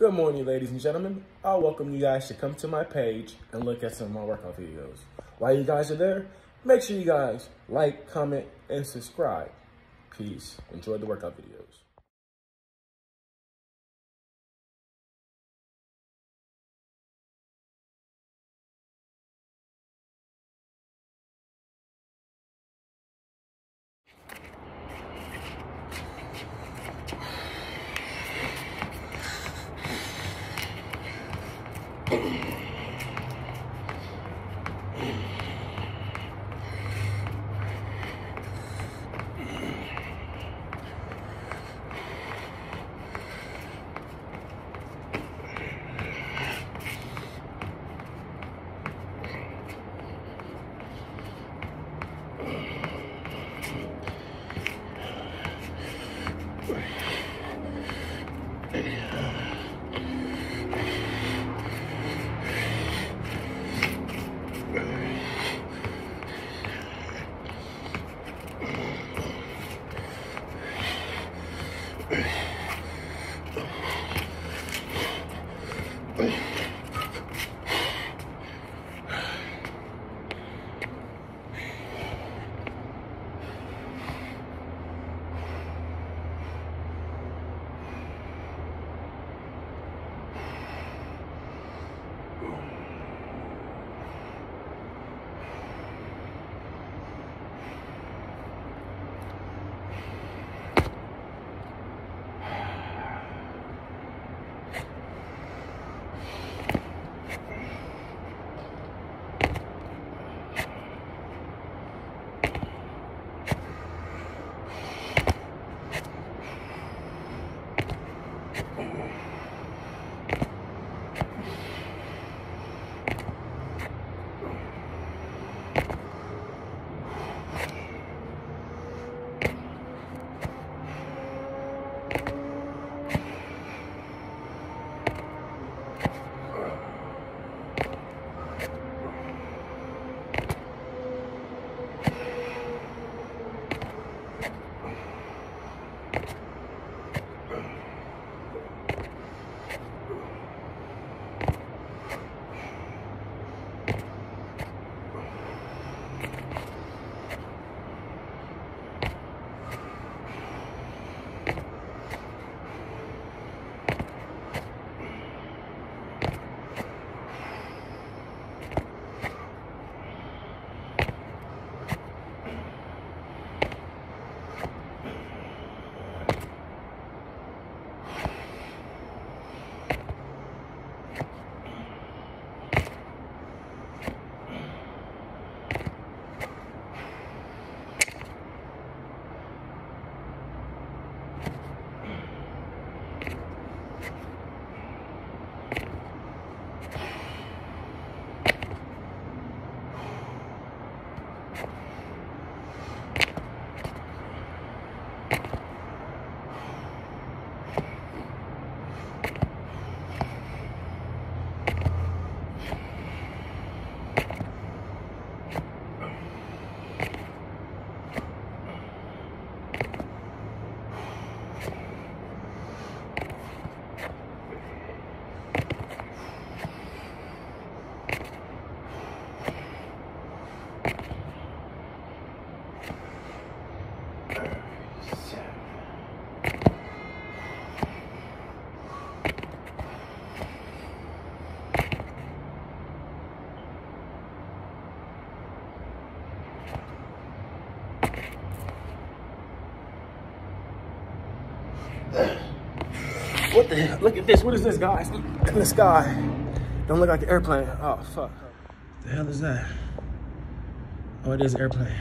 Good morning, ladies and gentlemen. I welcome you guys to come to my page and look at some of my workout videos. While you guys are there, make sure you guys like, comment, and subscribe. Peace. Enjoy the workout videos. The? Look at this. What is this, guys? In the sky. Don't look like an airplane. Oh, fuck. The hell is that? Oh, it is an airplane.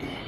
Yeah.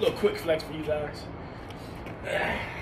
Little quick flex for you guys. Yeah.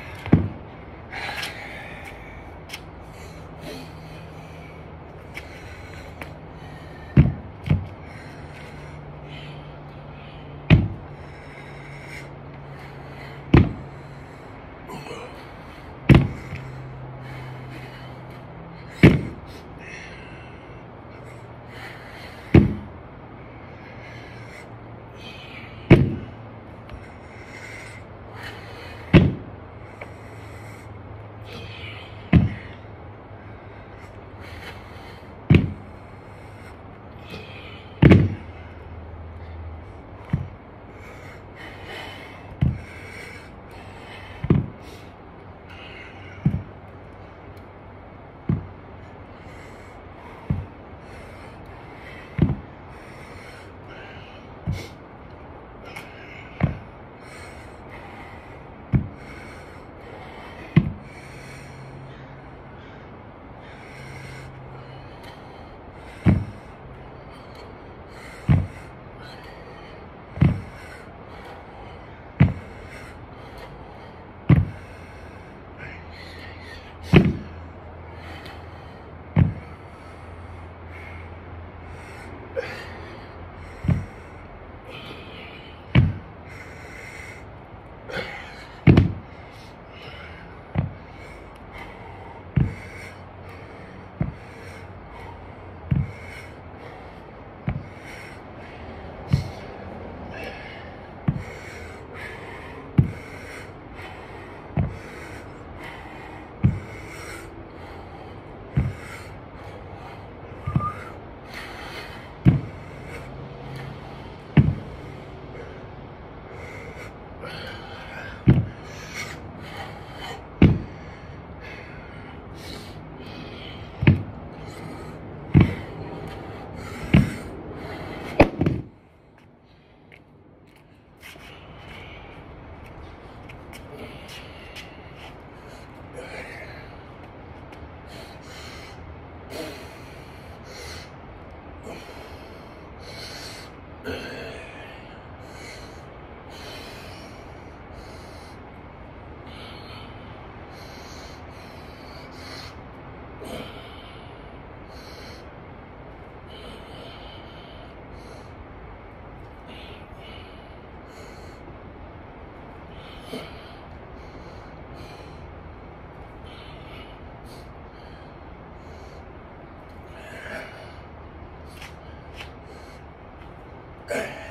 Okay.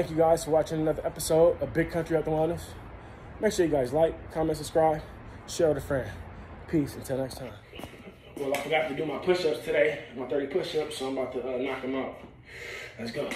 Thank you guys for watching another episode of Big Country Health and Wellness. Make sure you guys like, comment, subscribe, share with a friend. Peace. Until next time. Well, I forgot to do my push-ups today, my 30 push-ups, so I'm about to uh, knock them out. Let's go.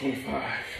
25.